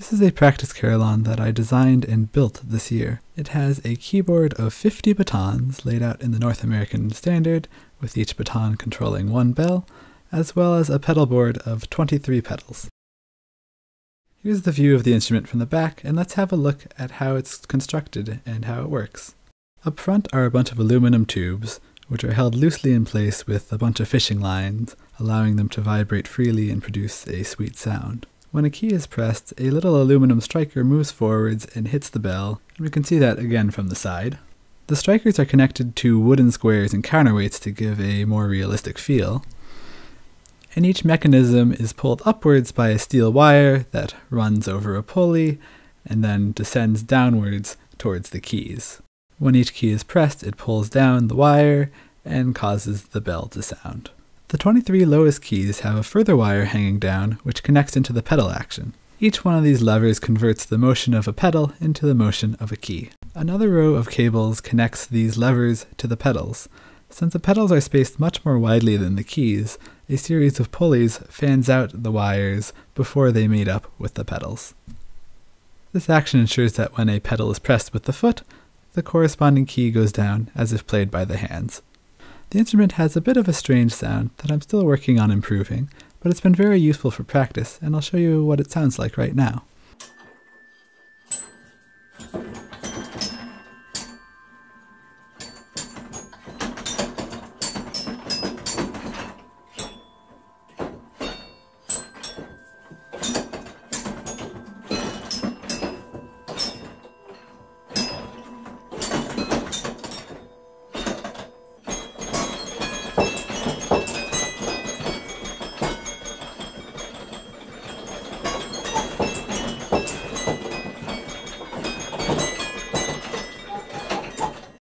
This is a practice carillon that I designed and built this year. It has a keyboard of 50 batons laid out in the North American standard, with each baton controlling one bell, as well as a pedal board of 23 pedals. Here's the view of the instrument from the back, and let's have a look at how it's constructed and how it works. Up front are a bunch of aluminum tubes, which are held loosely in place with a bunch of fishing lines, allowing them to vibrate freely and produce a sweet sound. When a key is pressed, a little aluminum striker moves forwards and hits the bell, and we can see that again from the side. The strikers are connected to wooden squares and counterweights to give a more realistic feel. And each mechanism is pulled upwards by a steel wire that runs over a pulley and then descends downwards towards the keys. When each key is pressed, it pulls down the wire and causes the bell to sound. The 23 lowest keys have a further wire hanging down which connects into the pedal action. Each one of these levers converts the motion of a pedal into the motion of a key. Another row of cables connects these levers to the pedals. Since the pedals are spaced much more widely than the keys, a series of pulleys fans out the wires before they meet up with the pedals. This action ensures that when a pedal is pressed with the foot, the corresponding key goes down as if played by the hands. The instrument has a bit of a strange sound that I'm still working on improving, but it's been very useful for practice, and I'll show you what it sounds like right now.